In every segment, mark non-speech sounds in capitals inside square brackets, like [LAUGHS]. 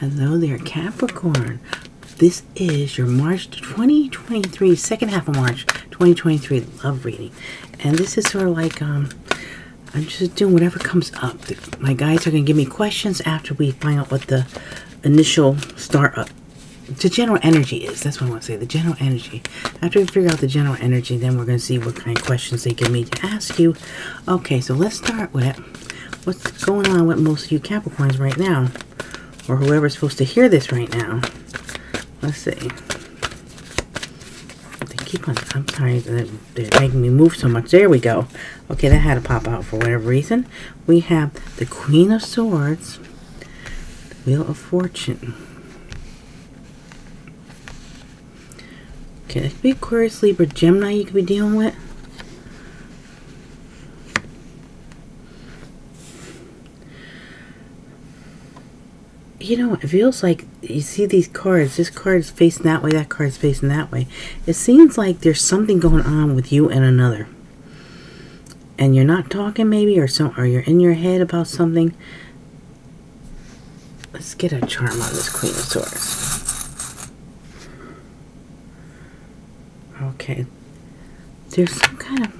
Hello there, Capricorn. This is your March 2023, second half of March 2023 love reading. And this is sort of like, um, I'm just doing whatever comes up. My guides are going to give me questions after we find out what the initial start up, the general energy is. That's what I want to say, the general energy. After we figure out the general energy, then we're going to see what kind of questions they give me to ask you. Okay, so let's start with what's going on with most of you Capricorns right now or whoever's supposed to hear this right now. Let's see. They keep on, I'm sorry, they're making me move so much. There we go. Okay, that had to pop out for whatever reason. We have the Queen of Swords, the Wheel of Fortune. Okay, that could be Aquarius, Libra, Gemini you could be dealing with. You know, it feels like you see these cards. This card is facing that way, that card's facing that way. It seems like there's something going on with you and another. And you're not talking maybe or so or you're in your head about something. Let's get a charm on this Queen of Swords. Okay. There's some kind of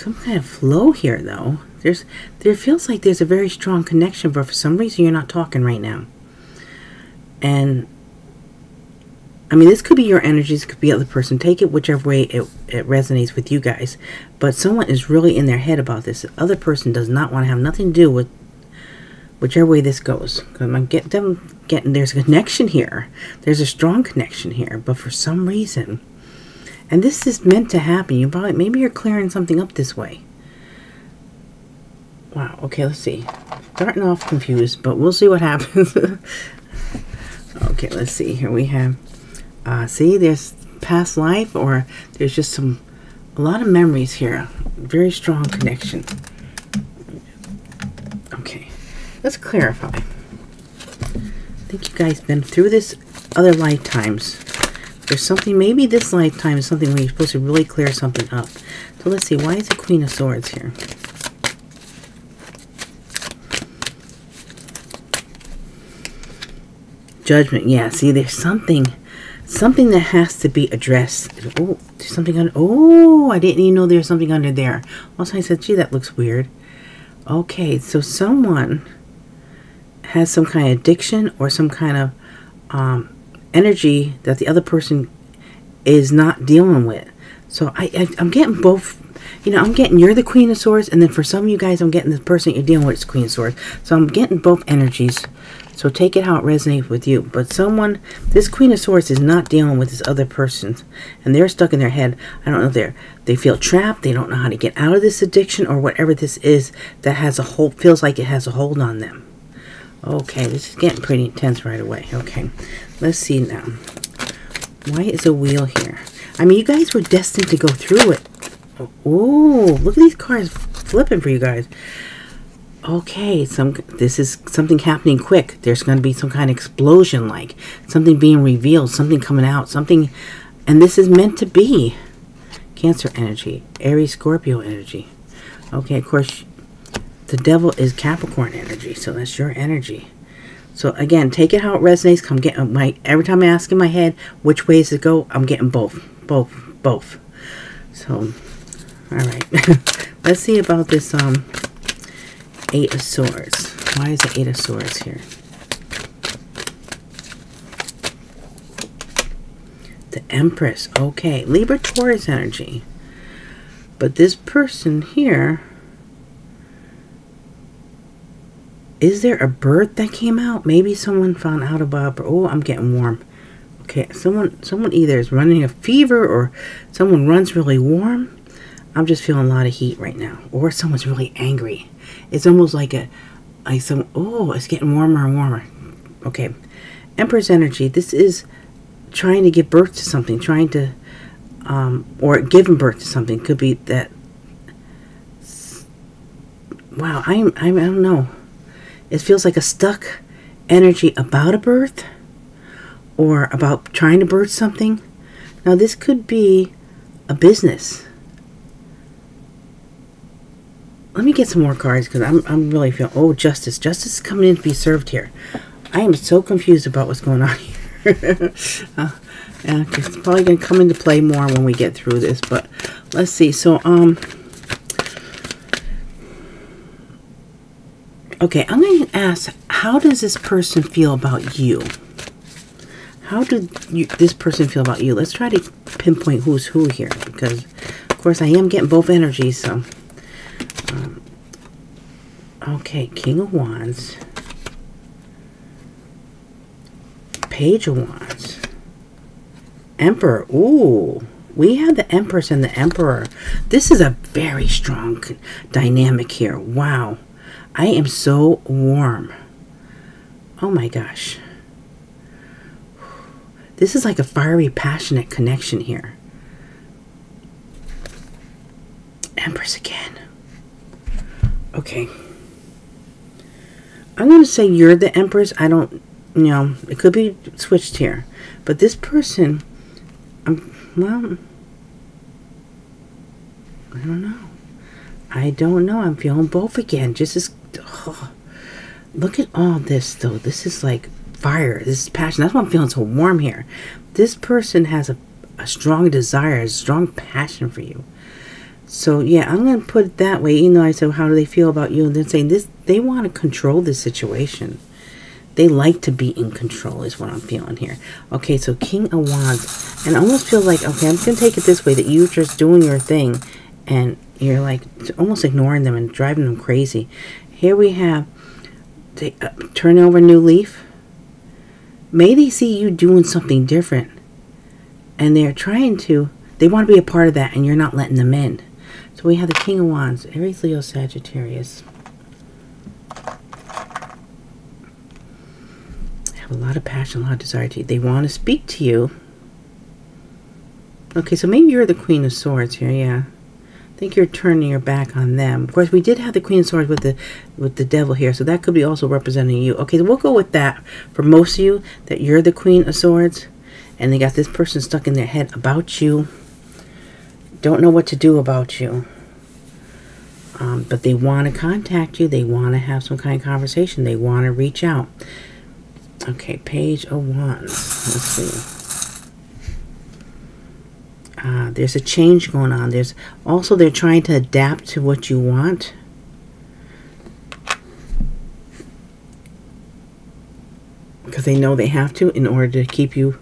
some kind of flow here though. There's there feels like there's a very strong connection, but for some reason you're not talking right now. And I mean, this could be your energies, could be other person. Take it whichever way it, it resonates with you guys. But someone is really in their head about this. The other person does not want to have nothing to do with whichever way this goes. I'm get them getting there's a connection here. There's a strong connection here, but for some reason, and this is meant to happen. You probably maybe you're clearing something up this way. Wow, okay, let's see. Starting off confused, but we'll see what happens. [LAUGHS] okay, let's see. Here we have, uh, see, there's past life, or there's just some, a lot of memories here. Very strong connection. Okay, let's clarify. I think you guys been through this other lifetimes. There's something, maybe this lifetime is something where you're supposed to really clear something up. So let's see, why is the Queen of Swords here? Judgment. Yeah, see, there's something, something that has to be addressed. Oh, there's something under, Oh, I didn't even know there's something under there. Also, I said, gee, that looks weird. Okay, so someone has some kind of addiction or some kind of um, energy that the other person is not dealing with. So I, I I'm getting both you know, I'm getting you're the Queen of Swords, and then for some of you guys, I'm getting the person you're dealing with is Queen of Swords. So I'm getting both energies so take it how it resonates with you. But someone, this Queen of Swords is not dealing with this other person. And they're stuck in their head. I don't know, they're, they feel trapped. They don't know how to get out of this addiction or whatever this is that has a hold, feels like it has a hold on them. Okay, this is getting pretty intense right away. Okay, let's see now. Why is a wheel here? I mean, you guys were destined to go through it. Oh, look at these cards flipping for you guys okay, some this is something happening quick. There's going to be some kind of explosion, like something being revealed, something coming out, something, and this is meant to be. Cancer energy, Aries, Scorpio energy. Okay, of course, the devil is Capricorn energy, so that's your energy. So again, take it how it resonates. Come get my every time I ask in my head which ways to go, I'm getting both, both, both. So, all right, [LAUGHS] let's see about this um Eight of Swords. Why is the Eight of Swords here? The Empress. Okay. Libra Taurus energy. But this person here... Is there a birth that came out? Maybe someone found out about... Oh, I'm getting warm. Okay, someone someone either is running a fever or someone runs really warm. I'm just feeling a lot of heat right now. Or someone's really angry. It's almost like a, like some, oh, it's getting warmer and warmer. Okay. Empress energy. This is trying to give birth to something, trying to, um, or giving birth to something. Could be that, wow, I'm, I'm, I don't know. It feels like a stuck energy about a birth or about trying to birth something. Now, this could be a business let me get some more cards because I'm, I'm really feeling, oh, justice. Justice is coming in to be served here. I am so confused about what's going on [LAUGHS] here. uh, and it's probably going to come into play more when we get through this, but let's see. So, um, okay, I'm going to ask, how does this person feel about you? How did you, this person feel about you? Let's try to pinpoint who's who here, because, of course, I am getting both energies, so. Um, okay, King of Wands. Page of Wands. Emperor. Ooh. We have the Empress and the Emperor. This is a very strong dynamic here. Wow. I am so warm. Oh my gosh. This is like a fiery, passionate connection here. Empress again. Okay. I'm going to say you're the Empress. I don't, you know, it could be switched here. But this person I'm, well, I don't know. I don't know. I'm feeling both again. Just as, look at all this though. This is like fire. This is passion. That's why I'm feeling so warm here. This person has a, a strong desire, a strong passion for you. So yeah, I'm gonna put it that way. You know, I said, how do they feel about you? And they're saying this. They want to control this situation. They like to be in control is what I'm feeling here. Okay, so King of Wands. And I almost feel like, okay, I'm to take it this way, that you're just doing your thing. And you're like almost ignoring them and driving them crazy. Here we have, they, uh, turn over a new leaf. May they see you doing something different. And they're trying to, they want to be a part of that and you're not letting them in. So we have the King of Wands, Aries, Leo, Sagittarius. Have a lot of passion, a lot of desire. To, they want to speak to you. Okay, so maybe you're the Queen of Swords here, yeah. Think you're turning your back on them. Of course, we did have the Queen of Swords with the with the Devil here, so that could be also representing you. Okay, so we'll go with that for most of you, that you're the Queen of Swords, and they got this person stuck in their head about you. Don't know what to do about you. Um, but they want to contact you. They want to have some kind of conversation. They want to reach out. Okay, page of wands. Let's see. Uh, there's a change going on. There's also they're trying to adapt to what you want. Because they know they have to in order to keep you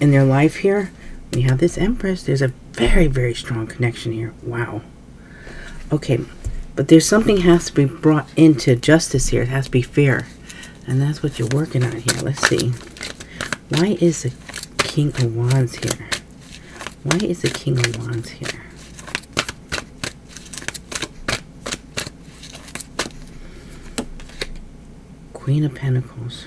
in their life here. We have this Empress. There's a very, very strong connection here. Wow. Okay, but there's something has to be brought into justice here. It has to be fair. And that's what you're working on here. Let's see. Why is the King of Wands here? Why is the King of Wands here? Queen of Pentacles.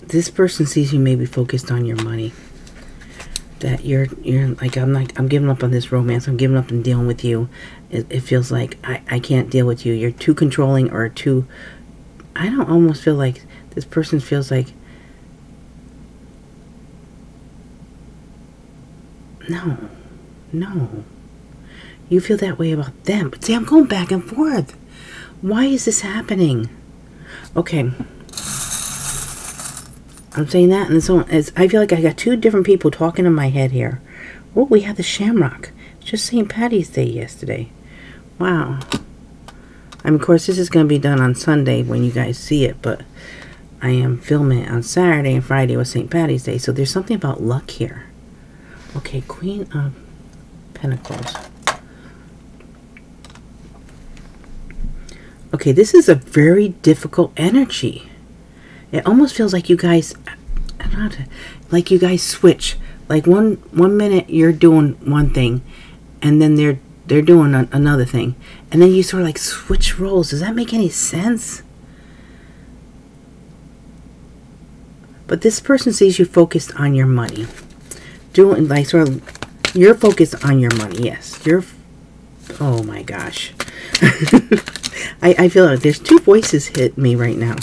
This person sees you maybe focused on your money. That you're, you're like, I'm like, I'm giving up on this romance. I'm giving up on dealing with you it, it feels like I, I can't deal with you. You're too controlling or too... I don't almost feel like this person feels like... No. No. You feel that way about them. But see, I'm going back and forth. Why is this happening? Okay. I'm saying that, and so it's, I feel like I got two different people talking in my head here. Oh, we have the Shamrock. It's just St. Patty's Day yesterday. Wow. I mean, of course, this is going to be done on Sunday when you guys see it, but I am filming it on Saturday and Friday was St. Patty's Day, so there's something about luck here. Okay, Queen of Pentacles. Okay, this is a very difficult energy. It almost feels like you guys, like you guys switch. Like one one minute you're doing one thing, and then they're they're doing a, another thing. And then you sort of like switch roles. Does that make any sense? But this person sees you focused on your money. Doing like sort of, you're focused on your money. Yes, you're. Oh my gosh, [LAUGHS] I I feel like there's two voices hit me right now,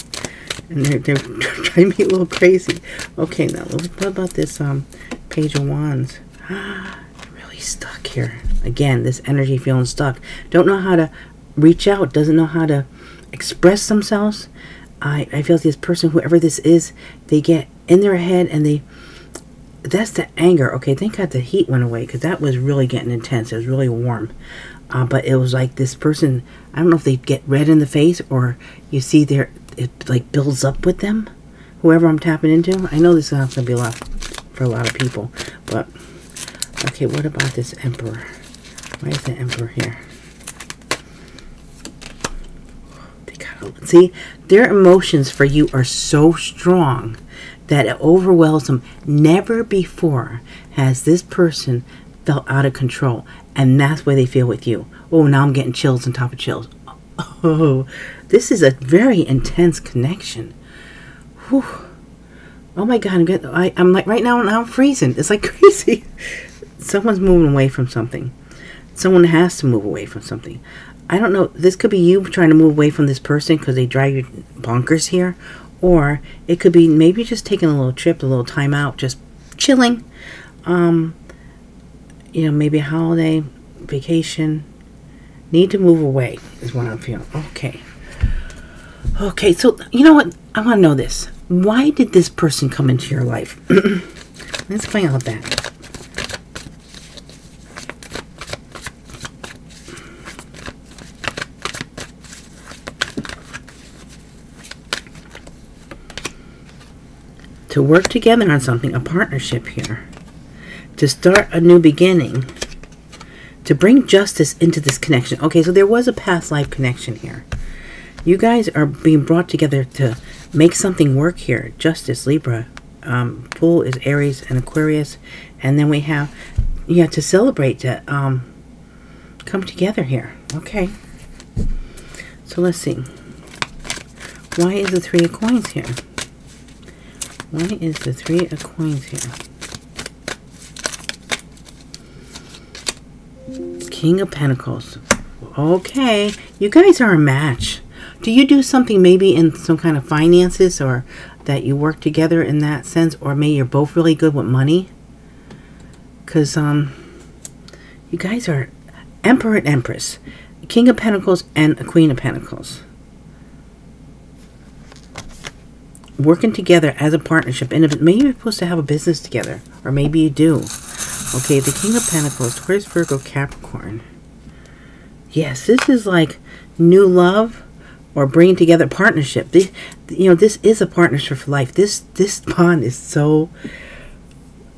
and they're they're [LAUGHS] driving me a little crazy. Okay, now what about this um page of wands? [GASPS] really stuck here. Again, this energy feeling stuck. Don't know how to reach out. Doesn't know how to express themselves. I, I feel like this person, whoever this is, they get in their head and they that's the anger. Okay, thank God the heat went away because that was really getting intense. It was really warm. Uh, but it was like this person, I don't know if they get red in the face or you see their, it like builds up with them. Whoever I'm tapping into. I know this is not going to be a lot for a lot of people. But, okay, what about this emperor? Why is the emperor here? See, their emotions for you are so strong that overwhelms them. Never before has this person felt out of control. And that's why they feel with you. Oh, now I'm getting chills on top of chills. Oh, this is a very intense connection. Whew. Oh my God, I'm, getting, I, I'm like, right now, now I'm freezing. It's like [LAUGHS] crazy. Someone's moving away from something. Someone has to move away from something. I don't know. This could be you trying to move away from this person because they drive you bonkers here. Or it could be maybe just taking a little trip, a little time out, just chilling. Um, you know, maybe a holiday, vacation. Need to move away is what I'm feeling. Okay. Okay, so you know what? I want to know this. Why did this person come into your life? [CLEARS THROAT] Let's find out that. To work together on something, a partnership here, to start a new beginning, to bring justice into this connection. Okay, so there was a past life connection here. You guys are being brought together to make something work here. Justice, Libra. Um, Fool is Aries and Aquarius. And then we have, yeah, to celebrate, to um, come together here. Okay. So let's see. Why is the Three of Coins here? Why is the three of coins here? King of Pentacles. Okay, you guys are a match. Do you do something maybe in some kind of finances or that you work together in that sense? Or maybe you're both really good with money? Because um, you guys are Emperor and Empress. King of Pentacles and a Queen of Pentacles. Working together as a partnership. And maybe you're supposed to have a business together, or maybe you do. Okay, the King of Pentacles, Taurus, Virgo, Capricorn. Yes, this is like new love or bringing together partnership. This, you know, this is a partnership for life. This this bond is so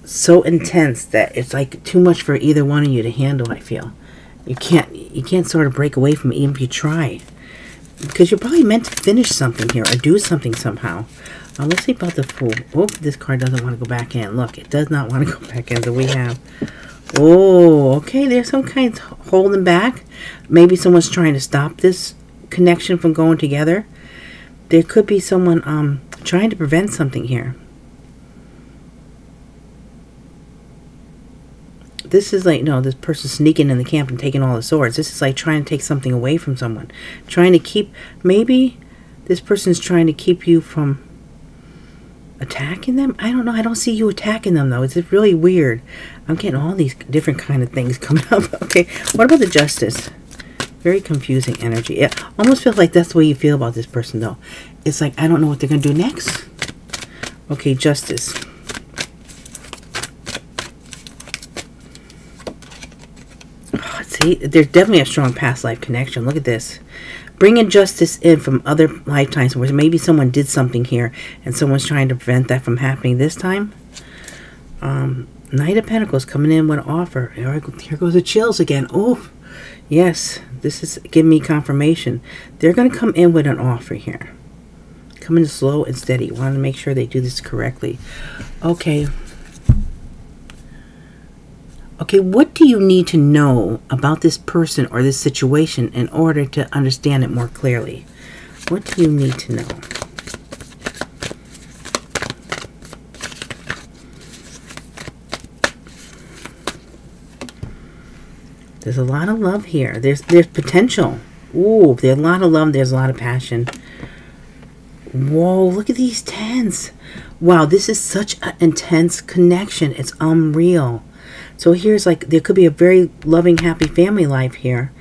so intense that it's like too much for either one of you to handle. I feel you can't you can't sort of break away from it even if you try because you're probably meant to finish something here or do something somehow. Uh, let's see about the Fool. Oh, this card doesn't want to go back in. Look, it does not want to [LAUGHS] go back in. So we have... Oh, okay. There's some kind of holding back. Maybe someone's trying to stop this connection from going together. There could be someone um, trying to prevent something here. This is like no this person sneaking in the camp and taking all the swords. This is like trying to take something away from someone. Trying to keep maybe this person's trying to keep you from attacking them? I don't know. I don't see you attacking them though. It's really weird. I'm getting all these different kind of things [LAUGHS] coming up. Okay. What about the justice? Very confusing energy. It almost feels like that's the way you feel about this person though. It's like i don't know what they're gonna do next. Okay justice See, there's definitely a strong past life connection. Look at this. Bringing justice in from other lifetimes where maybe someone did something here and someone's trying to prevent that from happening this time. Um, Knight of Pentacles coming in with an offer. Here goes the chills again. Oh, yes. This is giving me confirmation. They're going to come in with an offer here. Coming slow and steady. Want to make sure they do this correctly. Okay. Okay, what do you need to know about this person or this situation in order to understand it more clearly? What do you need to know? There's a lot of love here. There's there's potential. Ooh, there's a lot of love. There's a lot of passion. Whoa, look at these tens. Wow, this is such an intense connection. It's unreal. So here's like, there could be a very loving, happy family life here.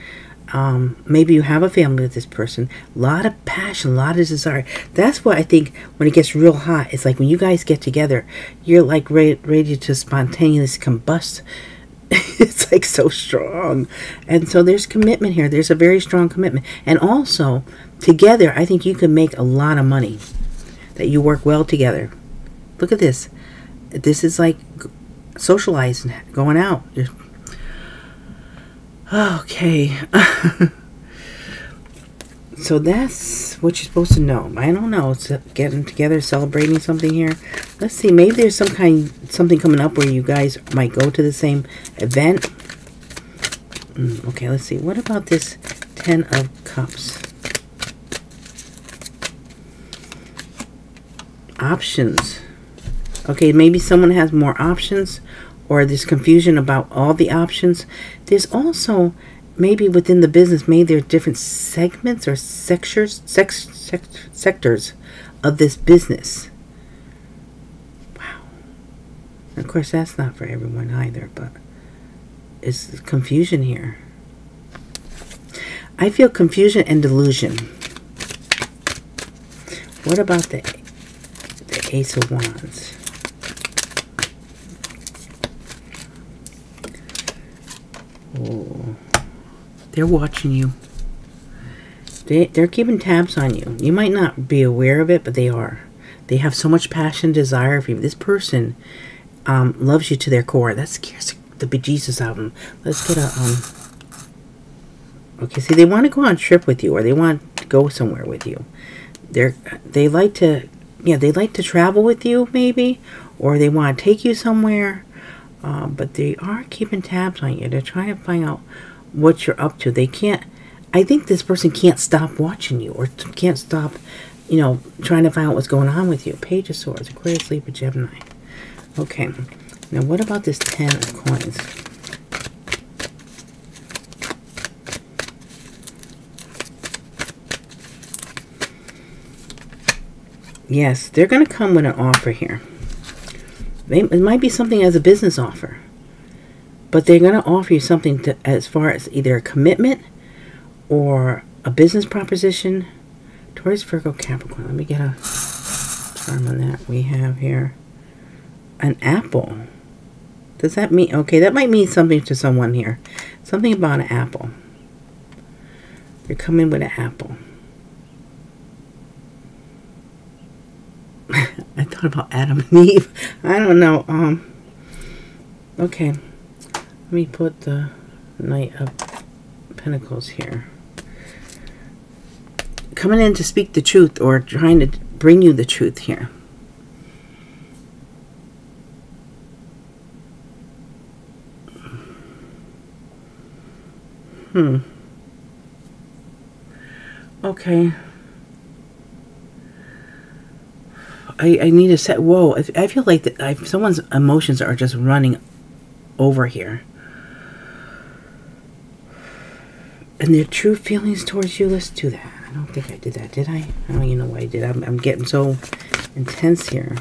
Um, maybe you have a family with this person. A lot of passion, a lot of desire. That's what I think when it gets real hot. It's like when you guys get together, you're like ready, ready to spontaneously combust. [LAUGHS] it's like so strong. And so there's commitment here. There's a very strong commitment. And also, together, I think you can make a lot of money. That you work well together. Look at this. This is like socializing, going out. Okay. [LAUGHS] so that's what you're supposed to know. I don't know. It's getting together, celebrating something here. Let's see. Maybe there's some kind, something coming up where you guys might go to the same event. Mm, okay, let's see. What about this Ten of Cups? Options. Okay, maybe someone has more options or there's confusion about all the options. There's also maybe within the business, maybe there are different segments or sectors, sex, sect, sectors of this business. Wow. Of course, that's not for everyone either, but it's confusion here. I feel confusion and delusion. What about the, the Ace of Wands? They're watching you. They, they're keeping tabs on you. You might not be aware of it, but they are. They have so much passion, desire for you. This person um, loves you to their core. That scares the bejesus out of them. Let's get a... Um, okay, see, they want to go on a trip with you, or they want to go somewhere with you. They're they like to, yeah, they like to travel with you, maybe, or they want to take you somewhere. Uh, but they are keeping tabs on you. They're trying to find out what you're up to. They can't, I think this person can't stop watching you or can't stop, you know, trying to find out what's going on with you. Page of Swords, Aquarius, Libra, Gemini. Okay. Now, what about this Ten of Coins? Yes, they're going to come with an offer here. It might be something as a business offer. But they're going to offer you something to, as far as either a commitment or a business proposition. Taurus, Virgo, Capricorn. Let me get a term on that. We have here an apple. Does that mean, okay, that might mean something to someone here. Something about an apple. They're coming with an apple. [LAUGHS] I thought about Adam and Eve. I don't know. Um. Okay. Let me put the Knight of Pentacles here. Coming in to speak the truth or trying to bring you the truth here. Hmm. Okay. I, I need to set. Whoa! I, feel like that I, someone's emotions are just running over here, and their true feelings towards you. Let's do that. I don't think I did that, did I? I don't even know why I did. I'm, I'm getting so intense here.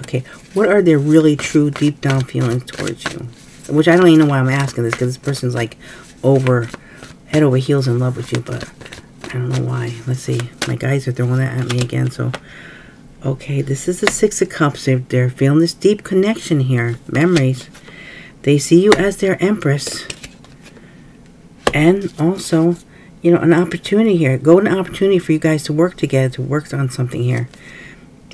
Okay, what are their really true deep down feelings towards you? Which I don't even know why I'm asking this because this person's like over head over heels in love with you, but I don't know why. Let's see. My guys are throwing that at me again. So, okay, this is the Six of Cups. They're, they're feeling this deep connection here. Memories. They see you as their Empress. And also, you know, an opportunity here. Golden opportunity for you guys to work together, to work on something here.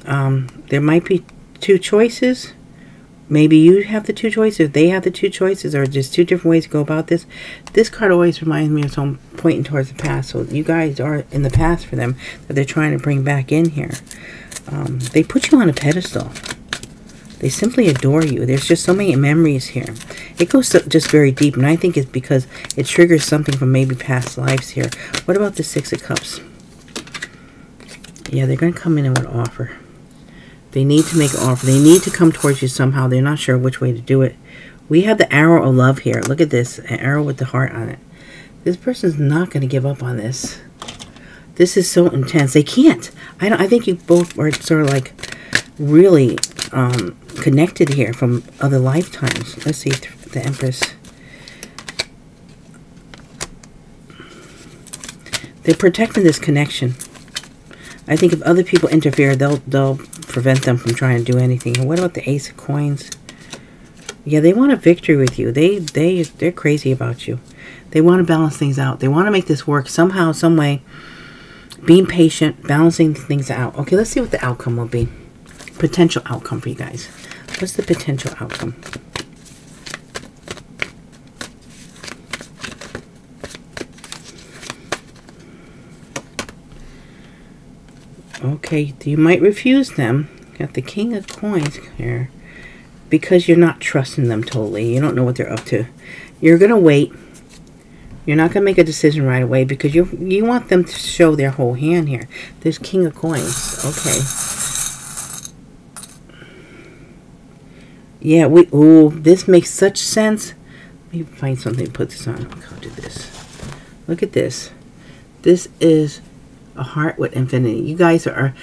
Um, there might be two choices maybe you have the two choices, they have the two choices, or just two different ways to go about this. This card always reminds me of someone pointing towards the past. So you guys are in the past for them that they're trying to bring back in here. Um, they put you on a pedestal. They simply adore you. There's just so many memories here. It goes just very deep, and I think it's because it triggers something from maybe past lives here. What about the Six of Cups? Yeah, they're going to come in and would offer. They need to make an offer. They need to come towards you somehow. They're not sure which way to do it. We have the arrow of love here. Look at this. An arrow with the heart on it. This person's not going to give up on this. This is so intense. They can't. I don't. I think you both are sort of like really um, connected here from other lifetimes. Let's see. The Empress. They're protecting this connection. I think if other people interfere, they'll they'll prevent them from trying to do anything. And what about the Ace of Coins? Yeah, they want a victory with you. They they they're crazy about you. They want to balance things out. They want to make this work somehow, some way. Being patient, balancing things out. Okay, let's see what the outcome will be. Potential outcome for you guys. What's the potential outcome? Okay, you might refuse them. Got the King of Coins here. Because you're not trusting them totally. You don't know what they're up to. You're going to wait. You're not going to make a decision right away because you you want them to show their whole hand here. There's King of Coins. Okay. Yeah, we... Oh, this makes such sense. Let me find something to put this on. I'll do this. Look at this. This is a heart with infinity. You guys are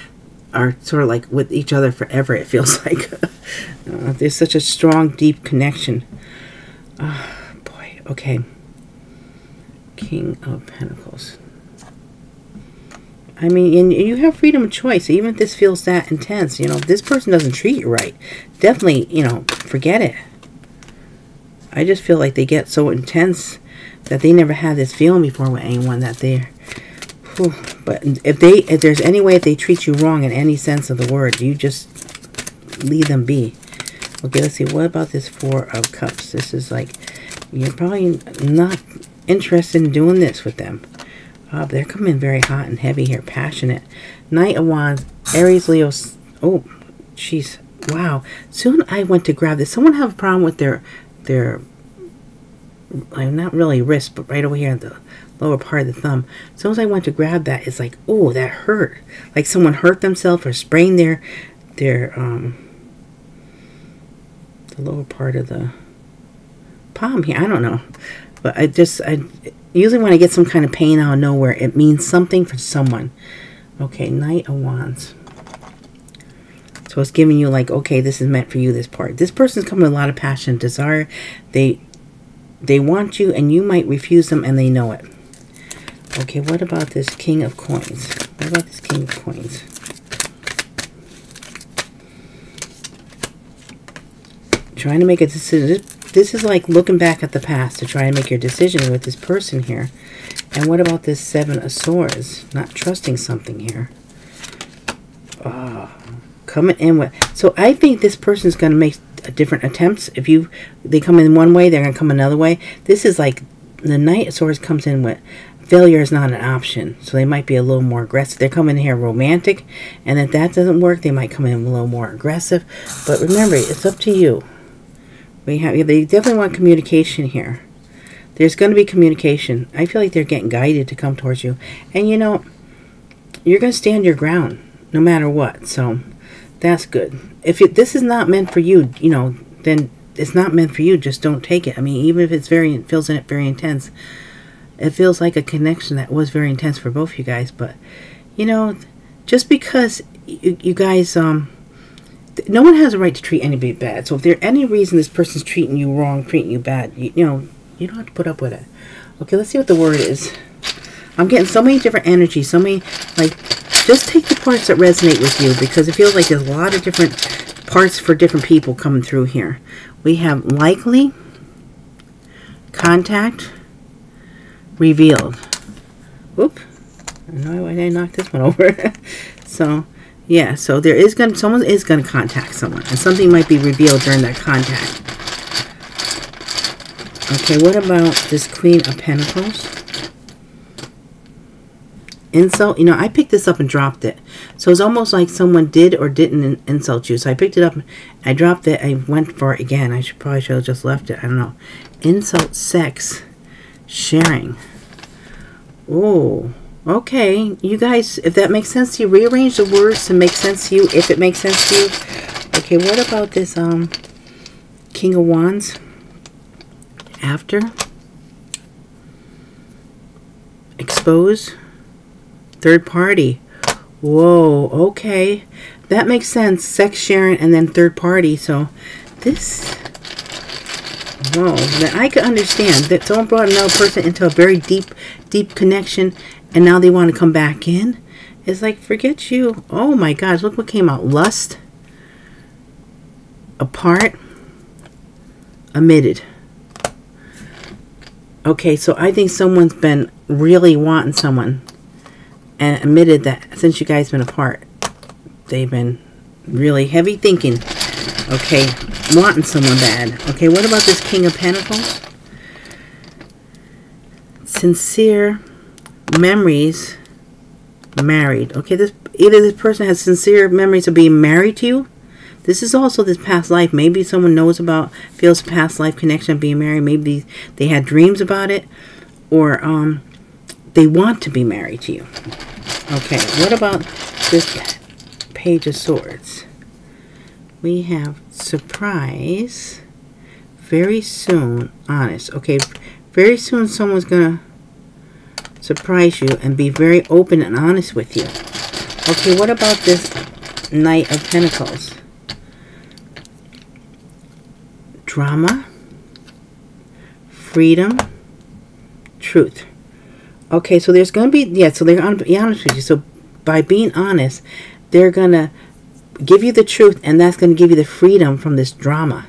are sort of like with each other forever. It feels [LAUGHS] like uh, there's such a strong, deep connection. Oh, boy. Okay. King of Pentacles. I mean, and you have freedom of choice. Even if this feels that intense, you know, this person doesn't treat you right, definitely, you know, forget it. I just feel like they get so intense that they never had this feeling before with anyone that they're but if they, if there's any way if they treat you wrong in any sense of the word, you just leave them be. Okay, let's see. What about this Four of Cups? This is like, you're probably not interested in doing this with them. Uh, they're coming very hot and heavy here, passionate. Knight of Wands, Aries, Leo. Oh, jeez. Wow. Soon I went to grab this. Someone have a problem with their, their, like not really wrist, but right over here, the lower part of the thumb. As soon as I went to grab that, it's like, oh, that hurt. Like someone hurt themselves or sprained their, their, um, the lower part of the palm here. I don't know. But I just, I usually when I get some kind of pain out of nowhere, it means something for someone. Okay, Knight of Wands. So it's giving you like, okay, this is meant for you, this part. This person's coming with a lot of passion and desire. They they want you and you might refuse them and they know it. Okay, what about this King of Coins? What about this King of Coins? Trying to make a decision. This is like looking back at the past to try and make your decision with this person here. And what about this Seven of Swords? Not trusting something here. Oh, coming in with... So I think this person's going to make different attempts. If you they come in one way, they're going to come another way. This is like the Knight of Swords comes in with failure is not an option. So they might be a little more aggressive. They're coming here romantic, and if that doesn't work, they might come in a little more aggressive. But remember, it's up to you. We have they definitely want communication here. There's going to be communication. I feel like they're getting guided to come towards you, and you know, you're going to stand your ground no matter what. So that's good. If it, this is not meant for you, you know, then it's not meant for you. Just don't take it. I mean, even if it's very feels in it very intense it feels like a connection that was very intense for both of you guys. But, you know, just because you, you guys, um, no one has a right to treat anybody bad. So if there's any reason this person's treating you wrong, treating you bad, you, you know, you don't have to put up with it. Okay, let's see what the word is. I'm getting so many different energies, so many, like, just take the parts that resonate with you because it feels like there's a lot of different parts for different people coming through here. We have likely, contact, revealed. Whoop. I know why I knocked this one over. [LAUGHS] so, yeah, so there is going to, someone is going to contact someone. And something might be revealed during that contact. Okay, what about this Queen of Pentacles? Insult, you know, I picked this up and dropped it. So it's almost like someone did or didn't insult you. So I picked it up, I dropped it, I went for it again. I should probably should have just left it. I don't know. Insult sex sharing. Oh, okay. You guys, if that makes sense to you, rearrange the words to make sense to you, if it makes sense to you. Okay, what about this um, King of Wands? After. Expose. Third party. Whoa, okay. That makes sense. Sex sharing and then third party. So this Whoa, that I could understand that someone brought another person into a very deep, deep connection, and now they want to come back in. It's like, forget you. Oh my gosh, look what came out. Lust, apart, omitted. Okay, so I think someone's been really wanting someone and admitted that since you guys been apart, they've been really heavy thinking. Okay, wanting someone bad. Okay, what about this King of Pentacles? Sincere memories married. Okay, this either this person has sincere memories of being married to you. This is also this past life. Maybe someone knows about, feels past life connection of being married. Maybe they had dreams about it. Or um, they want to be married to you. Okay, what about this Page of Swords? We have surprise. Very soon, honest. Okay, very soon someone's going to surprise you and be very open and honest with you. Okay, what about this Knight of Pentacles? Drama, freedom, truth. Okay, so there's going to be, yeah, so they're going to be honest with you. So by being honest, they're going to give you the truth and that's going to give you the freedom from this drama.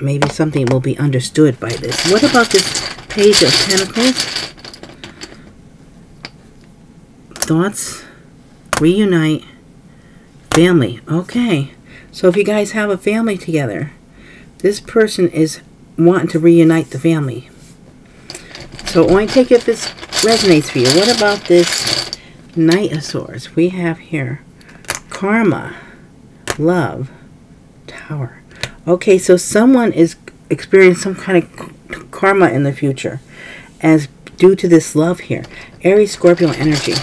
Maybe something will be understood by this. What about this Page of Pentacles. Thoughts. Reunite. Family. Okay. So if you guys have a family together, this person is wanting to reunite the family. So only take if this resonates for you. What about this Knight of Swords? We have here Karma, Love, Tower. Okay, so someone is experiencing some kind of karma in the future as due to this love here. Aries Scorpio energy.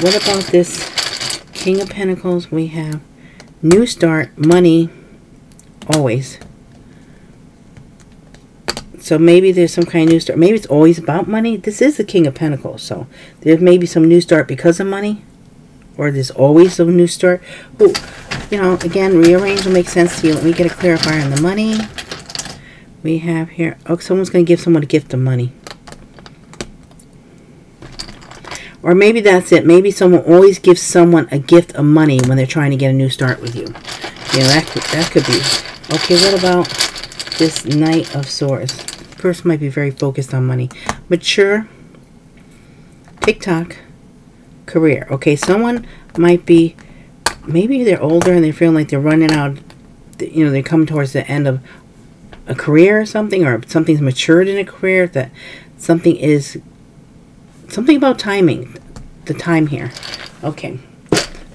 What about this King of Pentacles? We have new start, money, always. So maybe there's some kind of new start. Maybe it's always about money. This is the King of Pentacles. So there may be some new start because of money. Or there's always a new start. Ooh, you know, again, rearrange will make sense to you. Let me get a clarifier on the money we have here. Oh, someone's going to give someone a gift of money. Or maybe that's it. Maybe someone always gives someone a gift of money when they're trying to get a new start with you. Yeah, that could, that could be. Okay, what about this Knight of Swords? Person might be very focused on money. Mature. TikTok. Career. Okay, someone might be, maybe they're older and they're feeling like they're running out, you know, they're coming towards the end of a career or something, or something's matured in a career, that something is something about timing, the time here. Okay.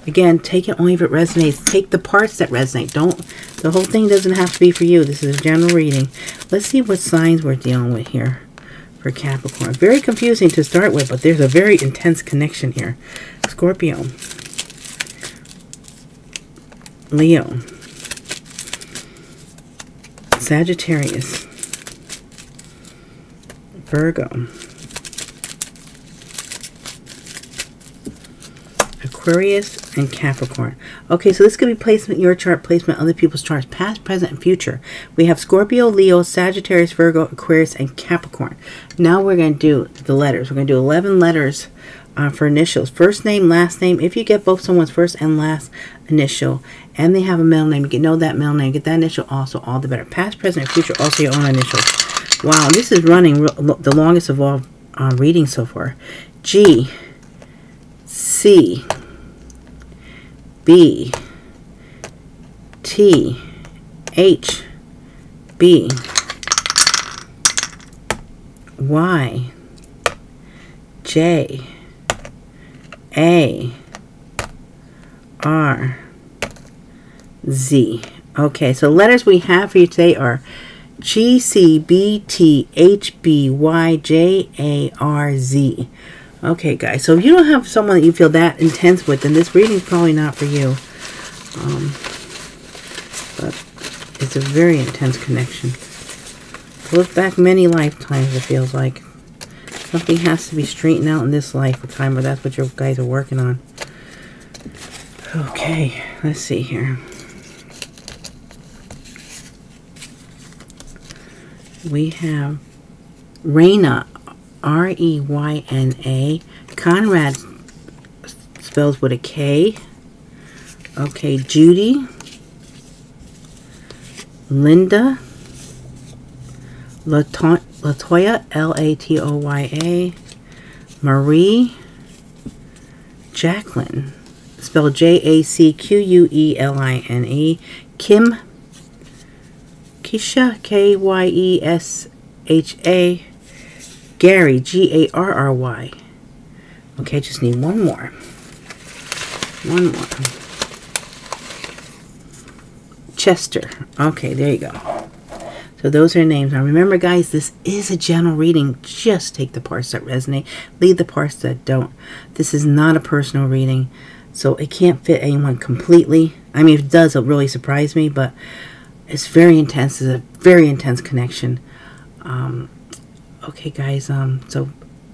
Again, take it only if it resonates. Take the parts that resonate. Don't, the whole thing doesn't have to be for you. This is a general reading. Let's see what signs we're dealing with here for Capricorn. Very confusing to start with, but there's a very intense connection here. Scorpio. Leo. Sagittarius, Virgo, Aquarius, and Capricorn. Okay, so this could be placement, your chart, placement, other people's charts, past, present, and future. We have Scorpio, Leo, Sagittarius, Virgo, Aquarius, and Capricorn. Now we're going to do the letters. We're going to do 11 letters uh, for initials. First name, last name. If you get both someone's first and last initial, and they have a middle name, you get know that middle name, get that initial also, all the better. Past, present, and future, also your own initials. Wow, this is running the longest of all uh, readings so far. G, C, B, T, H, B, Y, J, a R Z. Okay, so letters we have for you today are G C B T H B Y J A R Z. Okay, guys, so if you don't have someone that you feel that intense with, then this reading is probably not for you. Um, but it's a very intense connection. Look back many lifetimes, it feels like. Something has to be straightened out in this life time, or that's what you guys are working on. Okay, let's see here. We have Reyna, R E Y N A. Konrad spells with a K. Okay, Judy. Linda. Lato Latoya, L A T O Y A. Marie. Jacqueline, spelled J A C Q U E L I N E. Kim. Kyesha, K Y E S H A. Garry, G A R R Y. Okay, just need one more. One more. Chester. Okay, there you go. So those are names. Now remember, guys, this is a general reading. Just take the parts that resonate. Leave the parts that don't. This is not a personal reading, so it can't fit anyone completely. I mean, if it does, it'll really surprise me, but it's very intense. It's a very intense connection. Um, okay, guys, um, so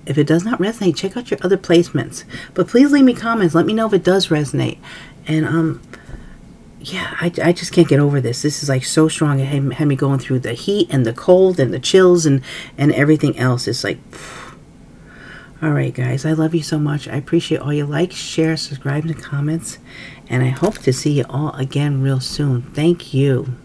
if it does not resonate, check out your other placements. But please leave me comments. Let me know if it does resonate. And, um, yeah, I, I just can't get over this. This is like so strong. It had, had me going through the heat and the cold and the chills and, and everything else. It's like, all right, guys, I love you so much. I appreciate all your likes, share, subscribe, and comments. And I hope to see you all again real soon. Thank you.